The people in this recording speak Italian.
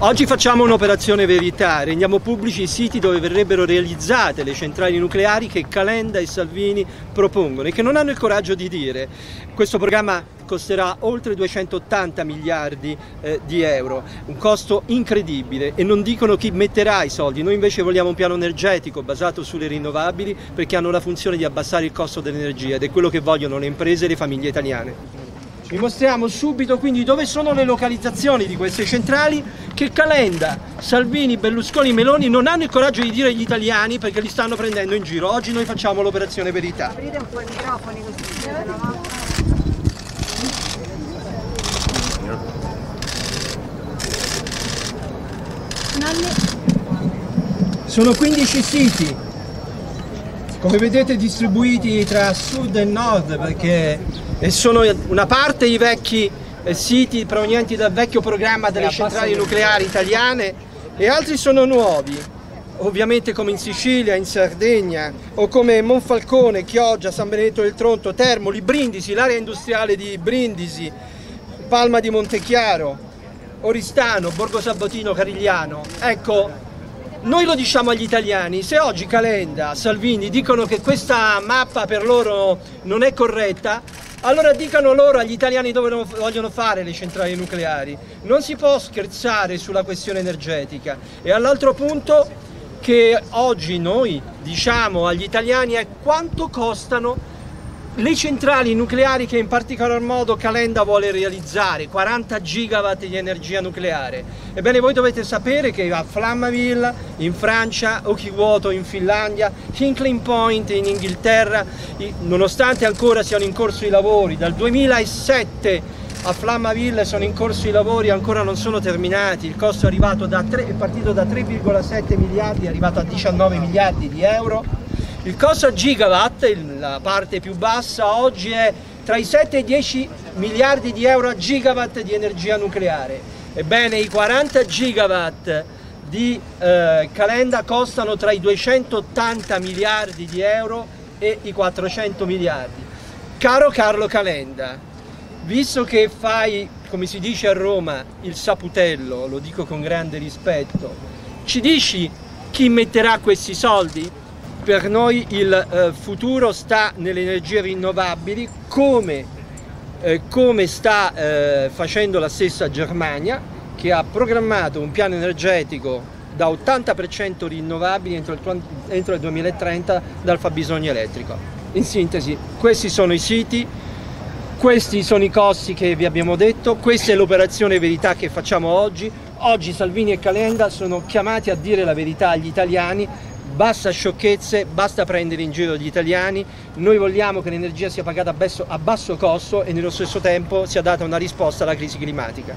Oggi facciamo un'operazione verità, rendiamo pubblici i siti dove verrebbero realizzate le centrali nucleari che Calenda e Salvini propongono e che non hanno il coraggio di dire. Questo programma costerà oltre 280 miliardi eh, di euro, un costo incredibile e non dicono chi metterà i soldi. Noi invece vogliamo un piano energetico basato sulle rinnovabili perché hanno la funzione di abbassare il costo dell'energia ed è quello che vogliono le imprese e le famiglie italiane. Vi mostriamo subito quindi dove sono le localizzazioni di queste centrali che Calenda, Salvini, Berlusconi, Meloni non hanno il coraggio di dire agli italiani perché li stanno prendendo in giro. Oggi noi facciamo l'operazione verità. Aprite un po' i microfoni così Sono 15 siti, come vedete distribuiti tra sud e nord perché e sono una parte i vecchi eh, siti provenienti dal vecchio programma delle centrali nucleari italiane e altri sono nuovi, ovviamente come in Sicilia, in Sardegna o come Monfalcone, Chioggia, San Benedetto del Tronto, Termoli, Brindisi, l'area industriale di Brindisi, Palma di Montechiaro, Oristano, Borgo Sabotino, Carigliano. Ecco, noi lo diciamo agli italiani, se oggi Calenda, Salvini dicono che questa mappa per loro non è corretta, allora dicano loro agli italiani dove vogliono fare le centrali nucleari. Non si può scherzare sulla questione energetica. E all'altro punto che oggi noi diciamo agli italiani è quanto costano le centrali nucleari che in particolar modo Calenda vuole realizzare, 40 gigawatt di energia nucleare. Ebbene voi dovete sapere che a Flammaville in Francia, Okiwoto in Finlandia, Hinkley Point in Inghilterra, nonostante ancora siano in corso i lavori, dal 2007 a Flammaville sono in corso i lavori, ancora non sono terminati, il costo è, da 3, è partito da 3,7 miliardi, è arrivato a 19 miliardi di euro il costo a gigawatt, la parte più bassa, oggi è tra i 7 e i 10 miliardi di euro a gigawatt di energia nucleare. Ebbene, i 40 gigawatt di eh, Calenda costano tra i 280 miliardi di euro e i 400 miliardi. Caro Carlo Calenda, visto che fai, come si dice a Roma, il saputello, lo dico con grande rispetto, ci dici chi metterà questi soldi? Per noi il eh, futuro sta nelle energie rinnovabili come, eh, come sta eh, facendo la stessa Germania che ha programmato un piano energetico da 80% rinnovabili entro il, entro il 2030 dal fabbisogno elettrico. In sintesi, questi sono i siti, questi sono i costi che vi abbiamo detto, questa è l'operazione verità che facciamo oggi. Oggi Salvini e Calenda sono chiamati a dire la verità agli italiani basta sciocchezze, basta prendere in giro gli italiani, noi vogliamo che l'energia sia pagata a basso, costo e nello stesso tempo sia data una risposta alla crisi climatica.